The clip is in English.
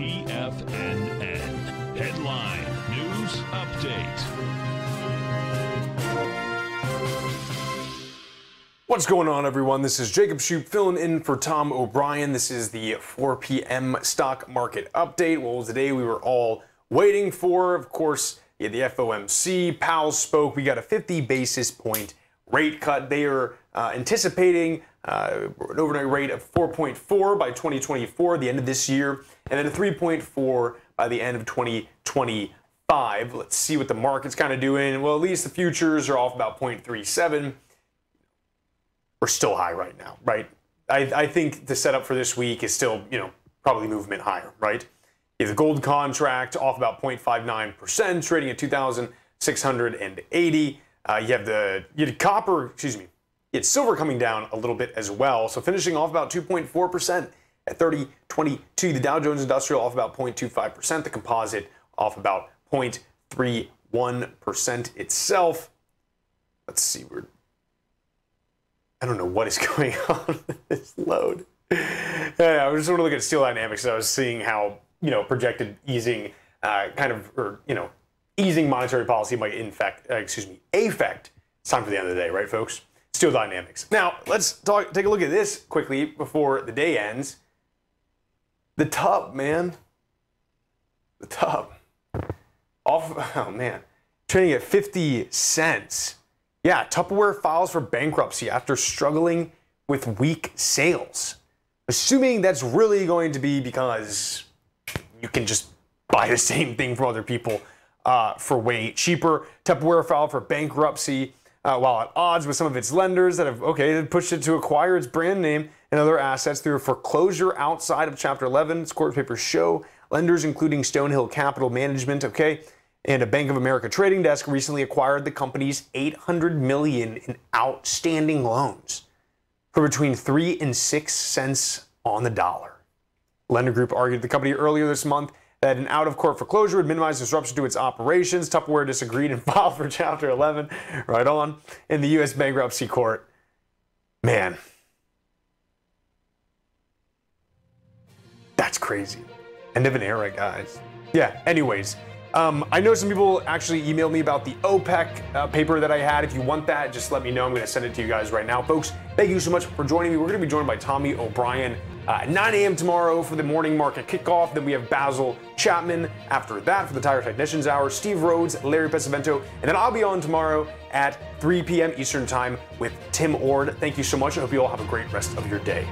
TFNN. Headline News Update. What's going on, everyone? This is Jacob Shoup filling in for Tom O'Brien. This is the 4 p.m. stock market update. Well, today we were all waiting for, of course, the FOMC. Powell spoke. We got a 50 basis point rate cut. They are uh, anticipating uh, an overnight rate of 4.4 by 2024, the end of this year, and then a 3.4 by the end of 2025. Let's see what the market's kind of doing. Well, at least the futures are off about 0.37. We're still high right now, right? I, I think the setup for this week is still, you know, probably movement higher, right? The gold contract off about 0.59%, trading at 2,680. Uh, you have the you had copper, excuse me, it's silver coming down a little bit as well. So finishing off about 2.4% at 30.22. The Dow Jones Industrial off about 0.25%. The composite off about 0.31% itself. Let's see, we're I don't know what is going on with this load. Yeah, I just want to look at Steel Dynamics. I was seeing how you know projected easing, uh, kind of, or you know, easing monetary policy might in fact, uh, excuse me, affect. It's time for the end of the day, right, folks? Steel Dynamics. Now let's talk. Take a look at this quickly before the day ends. The tub, man. The tub. Off. Oh man, trading at 50 cents. Yeah, Tupperware files for bankruptcy after struggling with weak sales. Assuming that's really going to be because you can just buy the same thing from other people uh, for way cheaper. Tupperware filed for bankruptcy uh, while at odds with some of its lenders that have okay pushed it to acquire its brand name and other assets through a foreclosure outside of Chapter 11. Its court papers show lenders, including Stonehill Capital Management, okay, and a Bank of America trading desk, recently acquired the company's 800 million in outstanding loans for between three and six cents on the dollar. Lender Group argued the company earlier this month that an out of court foreclosure would minimize disruption to its operations. Tupperware disagreed and filed for Chapter 11 right on in the U.S. bankruptcy court. Man, that's crazy. End of an era, guys. Yeah, anyways. Um, I know some people actually emailed me about the OPEC uh, paper that I had. If you want that, just let me know. I'm going to send it to you guys right now. Folks, thank you so much for joining me. We're going to be joined by Tommy O'Brien uh, 9 a.m. tomorrow for the morning market kickoff. Then we have Basil Chapman after that for the Tiger Technicians Hour, Steve Rhodes, Larry Pesavento, and then I'll be on tomorrow at 3 p.m. Eastern Time with Tim Ord. Thank you so much. I hope you all have a great rest of your day.